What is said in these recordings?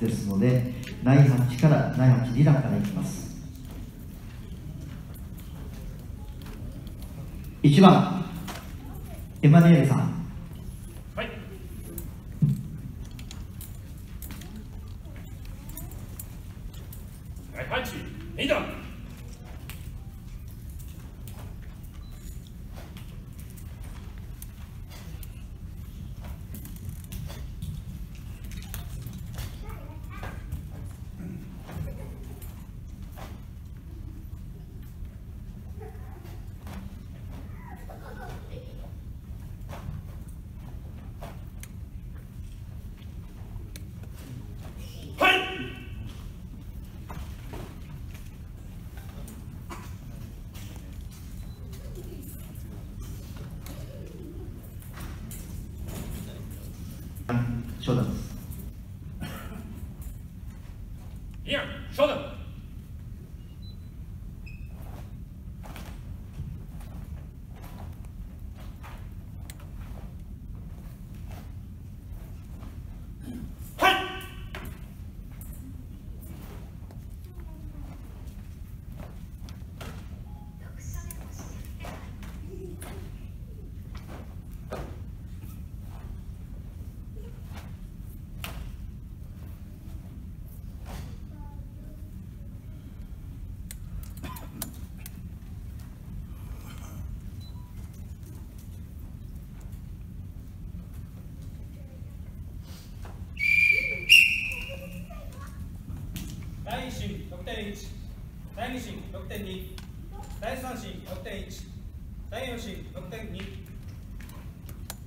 ですので内ハッチから内ハッチ2段からいきます。1番エマニュエルさん。はい。はいハッチ2段。翔太ですいや6.1第2審6.2第3審6.1第4審6.2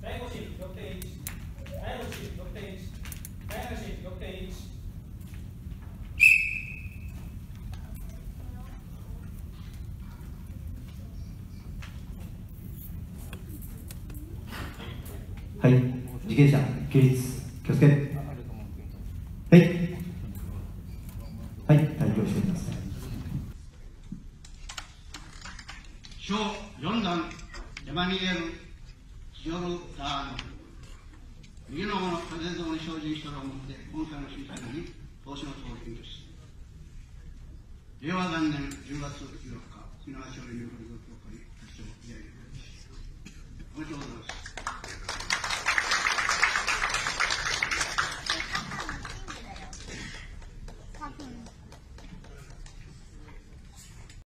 第5審6.1第6審6.1第7審6.1はい、受刑者、起立、気をつけ。はい。はい退場してください小4段エマニエル・ジョルダーノ右の者風像に精進したをもって今回の審査に投資の送金とし令和元年10月14日沖縄省立法協会発祥いたしおめでとうございます。